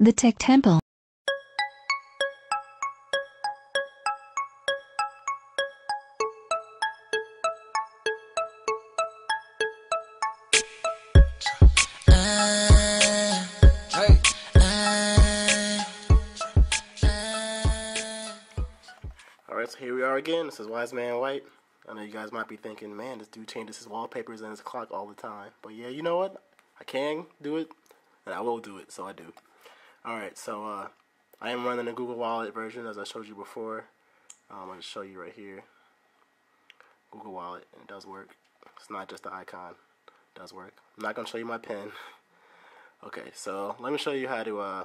The Tech Temple. Alright, so here we are again. This is Wise Man White. I know you guys might be thinking, man, this dude changes his wallpapers and his clock all the time. But yeah, you know what? I can do it, and I will do it, so I do. Alright, so uh, I am running the Google Wallet version as I showed you before. Um, I'm going to show you right here. Google Wallet, and it does work. It's not just the icon. It does work. I'm not going to show you my pen. okay, so let me show you how to uh,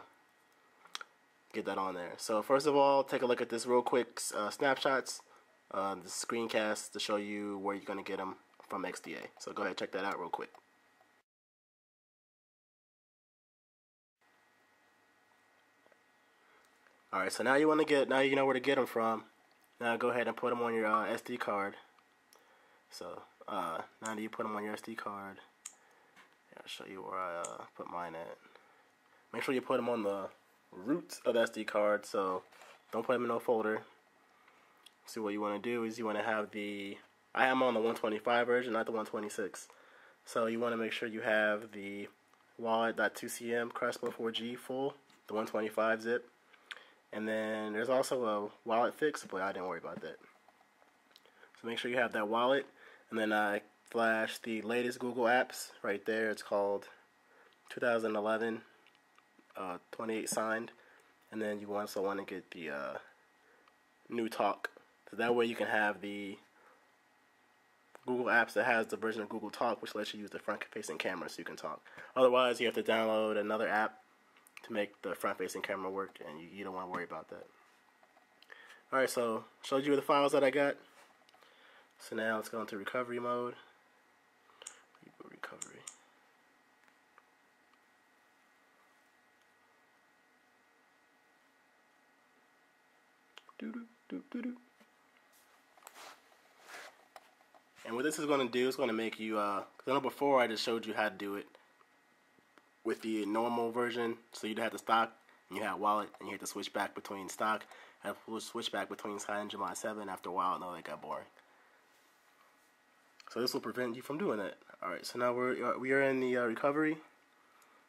get that on there. So first of all, take a look at this real quick uh, snapshots, uh, the screencast to show you where you're going to get them from XDA. So go ahead check that out real quick. Alright, so now you want to get, now you know where to get them from. Now go ahead and put them on your uh, SD card. So uh, now that you put them on your SD card, I'll show you where I uh, put mine at. Make sure you put them on the root of the SD card, so don't put them in no folder. See what you want to do is you want to have the I am on the 125 version, not the 126. So you want to make sure you have the wallet.2cm Crespo 4G full, the 125 zip. And then there's also a wallet fix, but I didn't worry about that. So make sure you have that wallet. And then I flash the latest Google apps right there. It's called 2011 uh, 28 signed. And then you also want to get the uh, new talk. So that way you can have the Google apps that has the version of Google Talk, which lets you use the front-facing camera so you can talk. Otherwise, you have to download another app to make the front-facing camera work, and you, you don't want to worry about that. All right, so showed you the files that I got. So now let's go into recovery mode. Recovery. And what this is going to do is going to make you, uh, I know before I just showed you how to do it with the normal version. So you'd have the stock, and you had wallet, and you had to switch back between stock, and switch back between CyanogenMod 7. After a while, no, that got boring. So this will prevent you from doing that. Alright, so now we're, we are in the uh, recovery.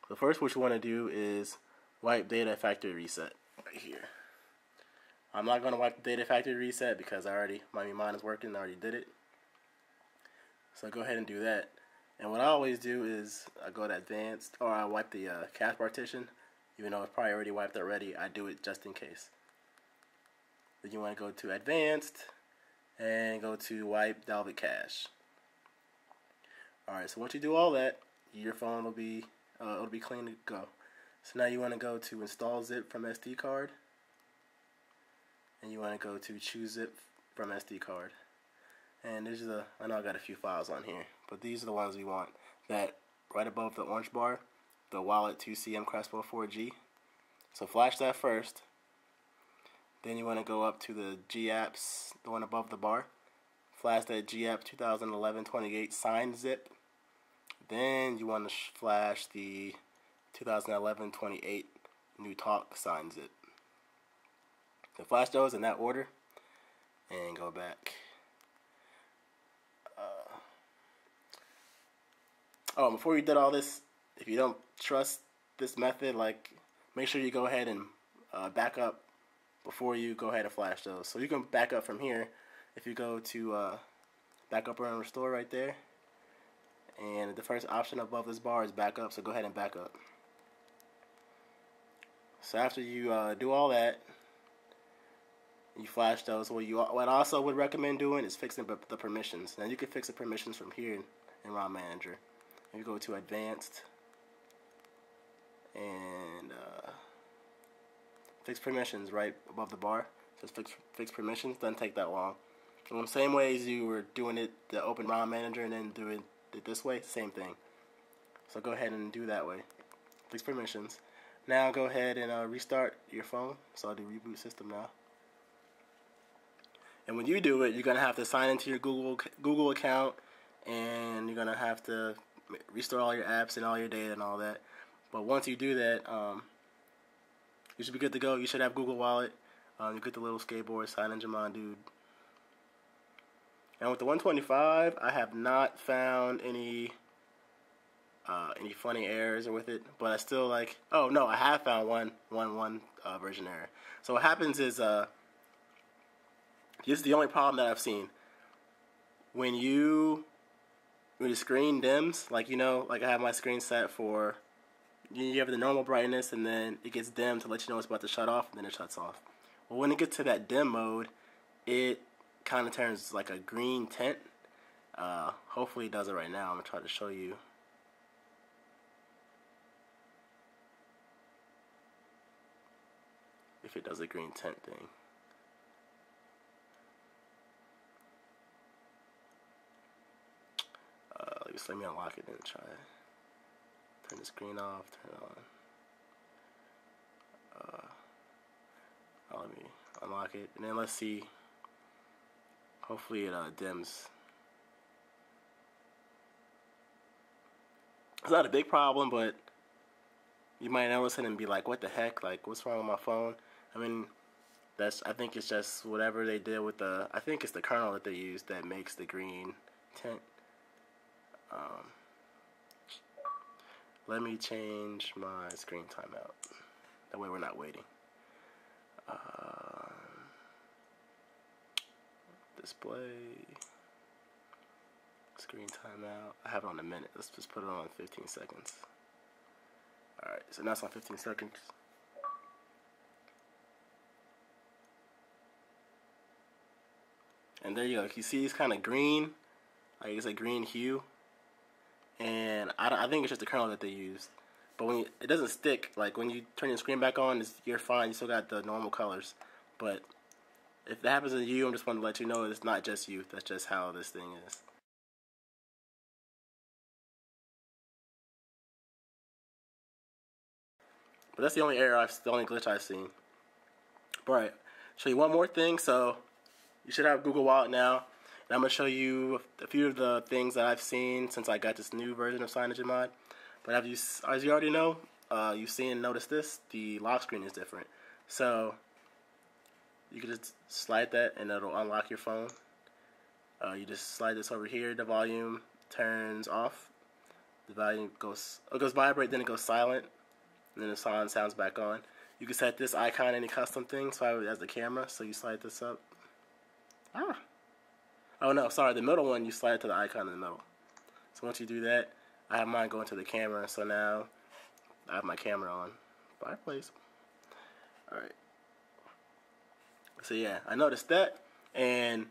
The first what you want to do is wipe data factory reset right here. I'm not going to wipe the data factory reset because I already, my mine is working, I already did it. So go ahead and do that. And what I always do is I go to advanced, or I wipe the uh, cache partition. Even though it's probably already wiped already, I do it just in case. Then you want to go to advanced and go to wipe Dalvik cache. Alright, so once you do all that, your phone will be uh, it'll be clean to go. So now you want to go to install zip from SD card and you want to go to choose zip from SD card. And these are the, I know I got a few files on here, but these are the ones we want. That right above the orange bar, the wallet 2CM Crespo 4G. So flash that first. Then you want to go up to the G apps, the one above the bar. Flash that G app 2011-28 signed zip. Then you want to flash the 2011-28 new talk signed zip. So flash those in that order and go back. Oh, before you did all this, if you don't trust this method, like make sure you go ahead and uh, back up before you go ahead and flash those. So you can back up from here if you go to uh, back up and restore right there. And the first option above this bar is backup, so go ahead and back up. So after you uh, do all that, you flash those. What you what I also would recommend doing is fixing the permissions. Now you can fix the permissions from here in ROM Manager. You go to Advanced and uh, fix permissions right above the bar. Just fix fix permissions. Doesn't take that long. And the same way as you were doing it the Open ROM Manager and then doing it this way, same thing. So go ahead and do that way. Fix permissions. Now go ahead and uh, restart your phone. So I'll do reboot system now. And when you do it, you're gonna have to sign into your Google Google account, and you're gonna have to restore all your apps and all your data and all that. But once you do that, um, you should be good to go. You should have Google Wallet. Um, you get the little skateboard, CyanogenMod dude. And with the 125, I have not found any uh, any funny errors with it, but I still like. Oh no, I have found one one one uh, version error. So what happens is uh, this is the only problem that I've seen when you when the screen dims, like you know, like I have my screen set for you have the normal brightness, and then it gets dim to let you know it's about to shut off, and then it shuts off. Well, when it gets to that dim mode, it kind of turns like a green tint. Uh, hopefully, it does it right now. I'm gonna try to show you. If it does a green tint thing. Uh, just let me unlock it and try it. Turn the screen off, turn it on. Uh, oh, let me unlock it, and then let's see. Hopefully it uh, dims. It's not a big problem, but you might notice it and be like, "What the heck? Like, what's wrong with my phone?" I mean, that's I think it's just whatever they did with the. I think it's the kernel that they use that makes the green tint. Um, let me change my screen timeout. That way we're not waiting. Uh, display. Screen timeout. I have it on a minute. Let's just put it on 15 seconds. Alright, so now it's on 15 seconds. And there you go. You see it's kind of green. Like it's a green hue and I, I think it's just the kernel that they used. But when you, it doesn't stick, like when you turn your screen back on, you're fine. You still got the normal colors. But if that happens to you, I'm just want to let you know it's not just you. That's just how this thing is. But that's the only error I've, the only glitch I've seen. All right, show you one more thing. So you should have Google Wallet now. And I'm going to show you a few of the things that I've seen since I got this new version of CyanogenMod. But as you, as you already know, uh, you've seen and noticed this, the lock screen is different. So you can just slide that and it'll unlock your phone. Uh, you just slide this over here, the volume turns off. The volume goes, it goes vibrate, then it goes silent, and then the song sounds back on. You can set this icon any custom thing, so I as the camera, so you slide this up. Ah, Oh no, sorry, the middle one you slide to the icon in the middle. So once you do that, I have mine going to the camera. So now I have my camera on fireplace. All right. So yeah, I noticed that. And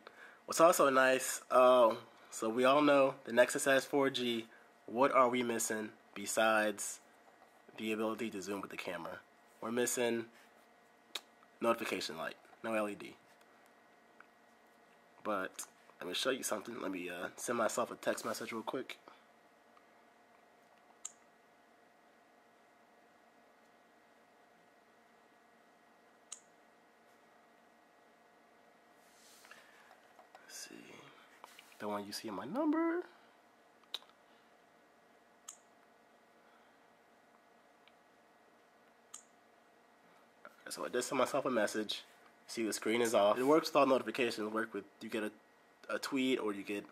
what's also nice, uh, so we all know the Nexus has 4G. What are we missing besides the ability to zoom with the camera? We're missing notification light, no LED. But let me show you something. Let me uh, send myself a text message real quick. Let's see. The one you see in my number. So I just sent myself a message. See the screen is off. It works with all notifications. Work with you get a a tweet or you get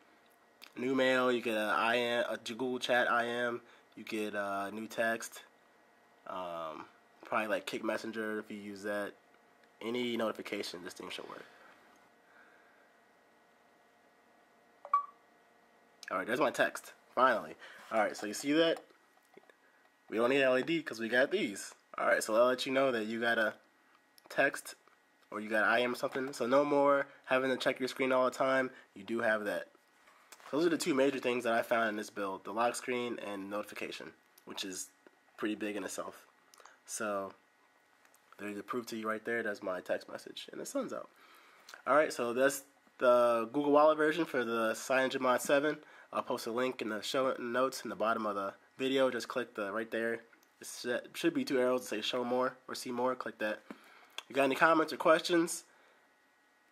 new mail, you get a IM, a Google Chat IM, you get a new text, um, probably like Kik Messenger if you use that. Any notification, this thing should work. All right, there's my text. Finally. All right, so you see that? We don't need LED because we got these. All right, so I'll let you know that you got a text or you got IM or something. So no more having to check your screen all the time. You do have that. So Those are the two major things that I found in this build: the lock screen and notification, which is pretty big in itself. So there's a proof to you right there. That's my text message, and the sun's out. All right, so that's the Google Wallet version for the CyanogenMod 7. I'll post a link in the show notes in the bottom of the video. Just click the right there. It should be two arrows to say show more or see more. Click that you got any comments or questions,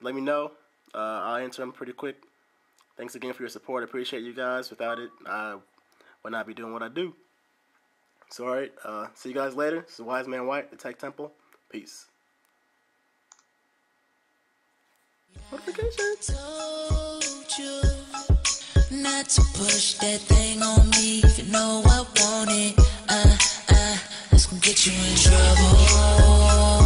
let me know. Uh, I'll answer them pretty quick. Thanks again for your support. I appreciate you guys. Without it, I would not be doing what I do. So, all right. Uh, see you guys later. This is Wise Man White, the Tech Temple. Peace. Notifications. Not to push that thing on me if you know I want it. Uh, uh, gonna get you in trouble.